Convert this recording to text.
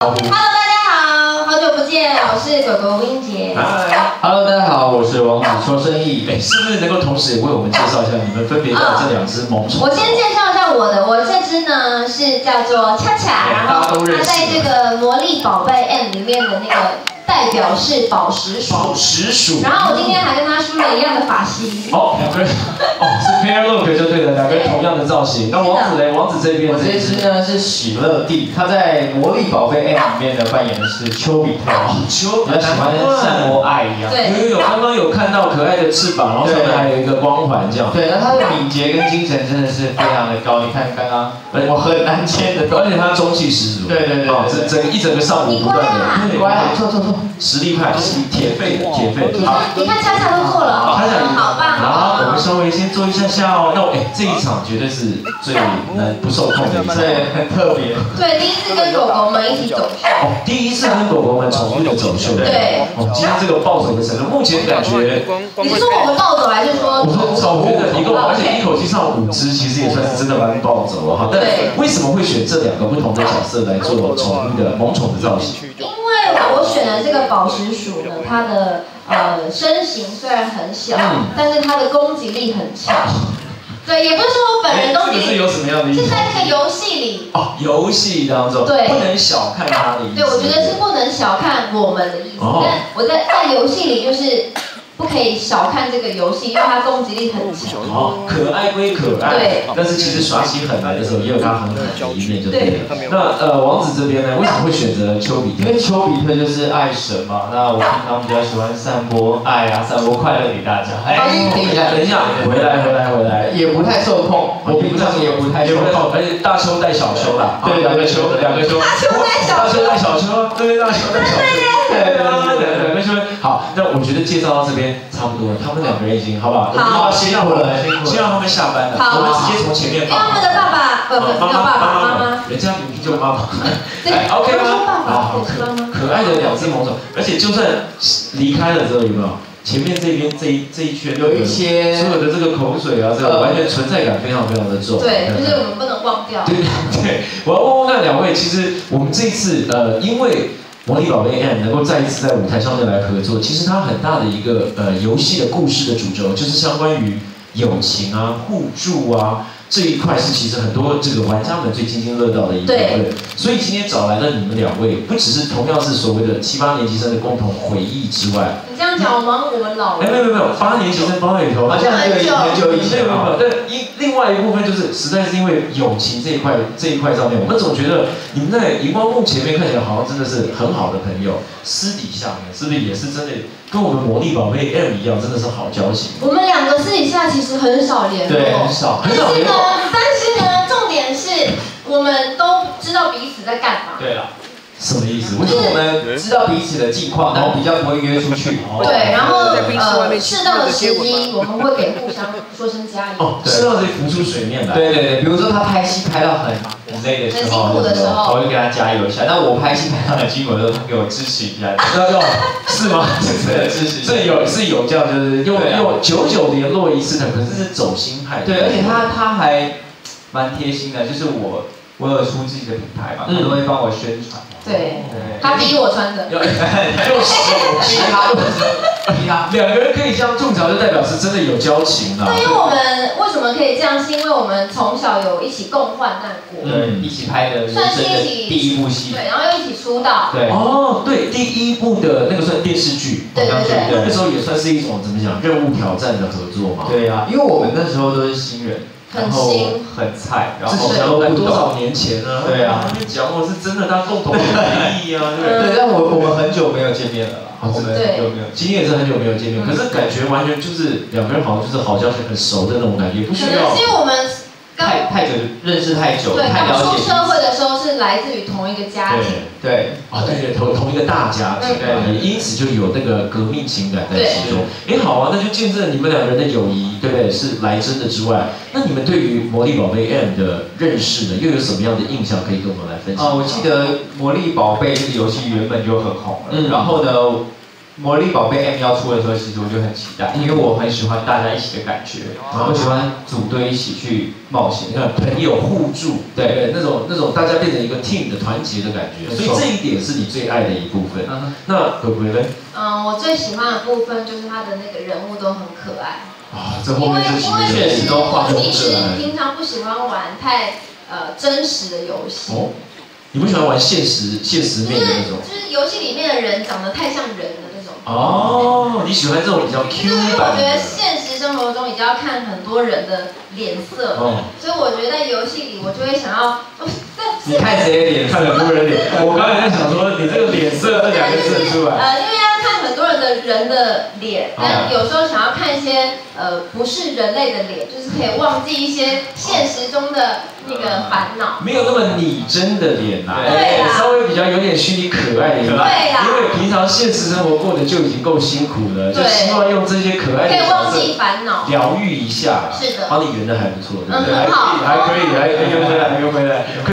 Hello，大家好，好久不见，我是狗狗英杰。嗨，Hello，大家好，我是王子说生意。哎，是不是能够同时也为我们介绍一下你们分别的这两只萌宠？我先介绍一下我的，我这只呢是叫做恰恰，然后它在这个魔力宝贝 M 里面的那个。代表是宝石鼠，宝石鼠。然后我今天还跟他梳了一样的发型。哦，两个人，哦，是 pair look 就样的造型。那王子嘞？王子这边，我这只呢是喜乐蒂，他在魔力宝贝 M 里面呢扮演的是丘比特。丘，比较喜欢散播爱一样。对，有有有，刚刚有看到可爱的翅膀，然后上面还有一个光环这样。对，那他的敏捷跟精神真的是非常的高。你看刚刚，我很难牵的，而且他中气十足。对对对，哦，整整一整个上午不断的，乖，坐坐坐，实力派。铁肺的铁肺，好，你看恰恰都做了，好棒，好，我们稍微先做一下下哦。那我哎，这一场绝对是最难不受控的一场，对，很特别。对，第一次跟狗狗们一起走秀。哦，第一次跟狗狗们宠物的走秀。对。哦，今天这个暴走的程度，目前感觉。你是说我们暴走，还是说？我说宠物的一个，而且一口气上五只，其实也算是真的蛮暴走了哈。但为什么会选这两个不同的角色来做宠物的萌宠的造型？因为我选的这个宝石鼠呢，它的呃身形虽然很小，但是它的攻击力很强。对，也不是说我本人攻击力是有什么样的意思？是在这个游戏里哦，游戏当中对，不能小看他的意思。对，我觉得是不能小看我们的意思。但我在在游戏里就是。不可以小看这个游戏，因为它攻击力很强。哦，可爱归可爱，对。但是其实耍起狠来的时候，也有它很狠的一面，就对了。那呃，王子这边呢，为什么会选择丘比特？因为丘比特就是爱神嘛。那我平常比较喜欢散播爱啊，散播快乐给大家。哎，等一下，等一下，回来，回来，回来，也不太受控，我平常也不太受控。而且大丘带小丘啦，对，两个丘，两个丘。大丘带小大丘带小丘，对，大丘带小丘。对对对，两个丘。好，那我觉得介绍到这边。差不多，他们两个人已经好不好？好，先让我们先让他们下班了。好，我们直接从前面。因为他们的爸爸，不不，爸爸妈妈，人家明明就妈妈。对，OK 吗？好好可可爱的两只萌宠，而且就算离开了之后，有没有？前面这边这一这一圈有一些所有的这个口水啊，这个完全存在感非常非常的重。对，就是我们不能忘掉。对对，我要问问看两位，其实我们这次呃，因为。魔力宝贝 M 能够再一次在舞台上面来合作，其实它很大的一个呃游戏的故事的主轴，就是相关于友情啊、互助啊。这一块是其实很多这个玩家们最津津乐道的一部分，所以今天找来了你们两位，不只是同样是所谓的七八年级生的共同回忆之外，你这样讲，我们我们老了，哎没有没有没有，八年级生包里头，好像很久很久以前，没有没有，但一另外一部分就是实在是因为友情这一块这一块上面，我们总觉得你们在荧光幕前面看起来好像真的是很好的朋友，私底下面是不是也是真的？跟我们魔力宝贝 M 一样，真的是好交情。我们两个私底下其实很少联络，对，很少，很少联络。但是呢，重点是我们都知道彼此在干嘛。对了。什么意思？为什么我们知道彼此的近况，然后比较不会约出去？对，然后呃，适当的时机，我们会给互相说声加油。哦，适当的浮出水面来。对对对，比如说他拍戏拍到很很累的时候，很辛苦的时候，我就给他加油一下。那我拍戏拍到很辛苦的时候，他给我支持一下。那个是吗？真的支持。这有是有这样，就是用用久久联络一次的，可是是走心派。对，而且他他还蛮贴心的，就是我我有出自己的品牌嘛，他都会帮我宣传。对，他逼我穿的，就是逼他，逼他，两个人可以这样种草，就代表是真的有交情了。对，因为我们为什么可以这样，是因为我们从小有一起共患难过，对，一起拍的算是一起第一部戏，对，然后又一起出道，对，哦，对，第一部的那个算电视剧，对对对，那个时候也算是一种怎么讲，任务挑战的合作嘛。对呀，因为我们那时候都是新人。很新，很菜，然后在多少年前呢？对啊，讲我是真的，当共同回忆啊，对对？但我我们很久没有见面了啦，我们很久没有，今天也是很久没有见面，可是感觉完全就是两个人好像就是好像是很熟的那种感觉，不需要。因为我们。太太久认识太久，太了解。出社会是来自于同一个家庭，对啊，对对，同同一个大家庭，对，因此就有那个革命情感在其中。哎，好啊，那就见证你们两个人的友谊，对不对？是来真的之外，那你们对于魔力宝贝 M 的认识呢，又有什么样的印象可以跟我们来分享？啊，我记得魔力宝贝这个游戏原本就很红了，然后呢。魔力宝贝 M 要出的时候，其实我就很期待，因为我很喜欢大家一起的感觉，我喜欢组队一起去冒险，你看朋友互助，对对，那种那种大家变成一个 team 的团结的感觉，所以这一点是你最爱的一部分。嗯那鬼鬼呢？嗯，我最喜欢的部分就是他的那个人物都很可爱，啊，这后因为面这因为几其实都画风我其实可爱。平常不喜欢玩太呃真实的游戏。哦，你不喜欢玩现实现实面的那种？就是游戏里面的人长得太像人的那种。哦，你喜欢这种比较 Q 因为我觉得？现实生活中你就要看很多人的脸色，哦，所以我觉得在游戏里我就会想要，你看谁的脸？看很多人脸，我刚才在想说，你这个脸色这两个字出来，呃，因为的人的脸，但有时候想要看一些呃不是人类的脸，就是可以忘记一些现实中的那个烦恼。没有那么拟真的脸啦，对啦稍微比较有点虚拟可爱的。对啦因为平常现实生活过得就已经够辛苦了，就对希望用这些可爱可以的角色忘记烦恼。疗愈一下。是的帮你圆的还不错，对不对？嗯很好还可以，还可以，还可以，还可以，还可以。